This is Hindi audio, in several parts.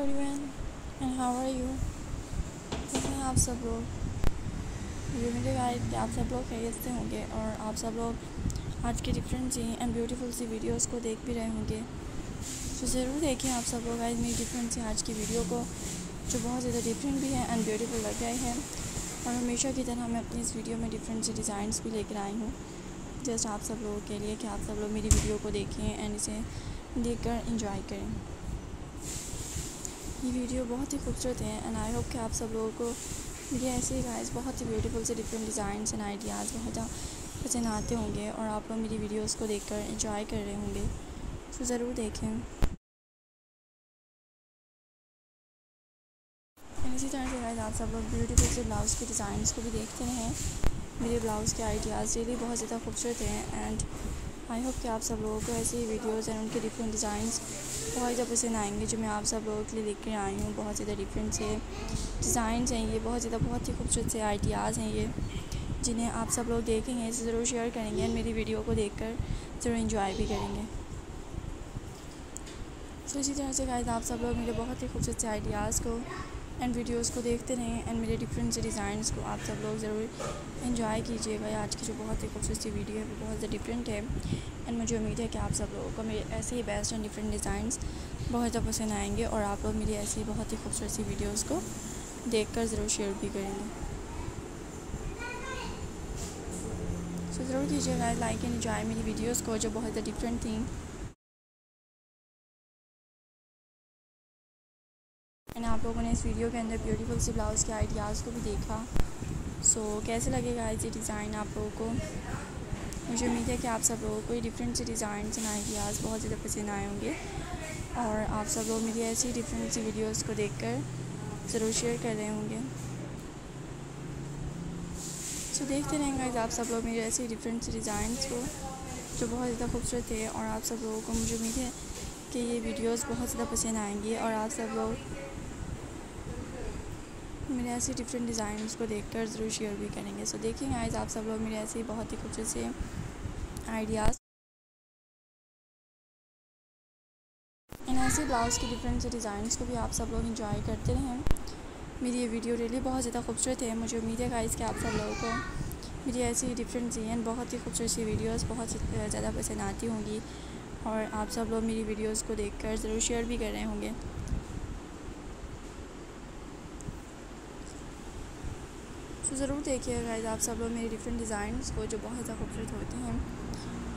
Everyone and how are you कैसे हैं आप सब लोग? ये गाइड आप सब लोग खैरियत से होंगे और आप सब लोग आज की डिफरेंट सी एंड ब्यूटीफुल सी वीडियोस को देख भी रहे होंगे। तो ज़रूर देखें आप सब लोग आज मेरी डिफरेंट सी आज की वीडियो को, जो बहुत ज़्यादा डिफरेंट भी है एंड ब्यूटीफुल लग रहे हैं। और हमेशा की तरह मैं अपनी इस वीडियो में डिफरेंट से डिज़ाइंस भी लेकर आई हूँ। जस्ट आप सब लोगों के लिए कि आप सब लोग मेरी वीडियो को देखें एंड इसे देख कर इंजॉय करें। ये वीडियो बहुत ही खूबसूरत है एंड आई होप कि आप सब लोगों को ये ऐसे ही गाइस बहुत ही ब्यूटीफुल से डिफरेंट डिज़ाइंस एंड आइडियाज़ बहुत पसंद आते होंगे और आप लोग मेरी वीडियोस को देखकर एंजॉय कर रहे होंगे। तो ज़रूर देखें। इसी तरह से गाइस आप सब लोग ब्यूटीफुल से ब्लाउज़ के डिज़ाइंस को भी देखते रहें। मेरे ब्लाउज़ के आइडियाज़ रियली बहुत ज़्यादा खूबसूरत हैं एंड आई होप कि आप सब लोगों को ऐसी वीडियोस एंड उनके डिफरेंट डिज़ाइंस बहुत ज़्यादा पसंद आएँगे जो मैं आप सब लोगों के लिए लेकर आई हूँ। बहुत ज़्यादा डिफरेंट से डिज़ाइंस हैं ये, बहुत ज़्यादा, बहुत ही खूबसूरत से आइडियाज़ हैं ये, जिन्हें आप सब लोग देखेंगे, इसे ज़रूर शेयर करेंगे एंड मेरी वीडियो को देख कर ज़रूर इन्जॉय भी करेंगे। तो इसी तरह से गाइस आप सब लोग मेरे बहुत ही खूबसूरत से आइडियाज़ को एंड वीडियोस को देखते रहें एंड मेरे डिफरेंट से डिज़ाइंस को आप सब लोग ज़रूर इन्जॉय कीजिएगा आज की जो बहुत ही खूबसूरत वीडियो है, वो बहुत ज़्यादा डिफरेंट है। एंड मुझे उम्मीद है कि आप सब लोगों को मेरे ऐसे ही बेस्ट एंड डिफरेंट डिज़ाइंस बहुत ज़्यादा पसंद आएँगे और आप लोग मेरी ऐसी बहुत ही खूबसूरत सी वीडियोज़ को देख कर ज़रूर शेयर भी करेंगे। सो ज़रूर कीजिएगा लाइक एंड इन्जॉय मेरी वीडियोज़ को जो बहुत ज़्यादा डिफरेंट थी। एंड आप लोगों ने इस वीडियो के अंदर ब्यूटीफुल सी ब्लाउज़ के आइडियाज़ को भी देखा। सो so, कैसे लगेगा ये डिज़ाइन आप लोगों को? मुझे उम्मीद है कि आप सब लोगों को ये डिफरेंट से डिज़ाइन एंड आइडियाज़ बहुत ज़्यादा पसंद आए होंगे। और आप सब लोग मेरी ऐसी डिफरेंट सी वीडियोज़ को देख कर ज़रूर शेयर कर रहे होंगे। सो देखते रहेंगे आप सब लोग मेरे ऐसे डिफरेंट से डिज़ाइंस को जो बहुत ज़्यादा खूबसूरत है और आप सब लोगों को मुझे उम्मीद है कि ये वीडियोस बहुत ज़्यादा पसंद आएँगी। और आप सब लोग मेरे ऐसे डिफरेंट डिज़ाइंस को देखकर ज़रूर शेयर भी करेंगे। सो देखेंगे आज आप सब लोग मेरे ऐसे ही बहुत ही खूबसूरत से आइडियाज़ इन ऐसे ब्लाउज़ के डिफरेंट से डिज़ाइंस को भी आप सब लोग इंजॉय करते रहें। मेरी ये वीडियो रियली बहुत ज़्यादा खूबसूरत है। मुझे उम्मीद है गाइस कि आप सब लोगों को मेरी ऐसी डिफरेंट एंड बहुत ही खूबसूरत सी वीडियोस बहुत ज़्यादा पसंद आती होंगी। और आप सब लोग मेरी वीडियोस को देखकर ज़रूर शेयर भी कर रहे होंगे। तो ज़रूर देखिएगा आप सब लोग मेरे डिफरेंट डिज़ाइंस को जो बहुत ज़्यादा खूबसूरत होते हैं,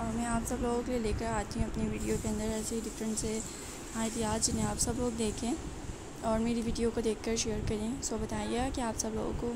और मैं आप सब लोगों के लिए लेकर आती हूँ अपनी वीडियो के अंदर ऐसे डिफरेंट से आइडियाज़ जिन्हें आप सब लोग देखें, और मेरी वीडियो को देखकर शेयर करें। सो बताइएगा कि आप सब लोगों को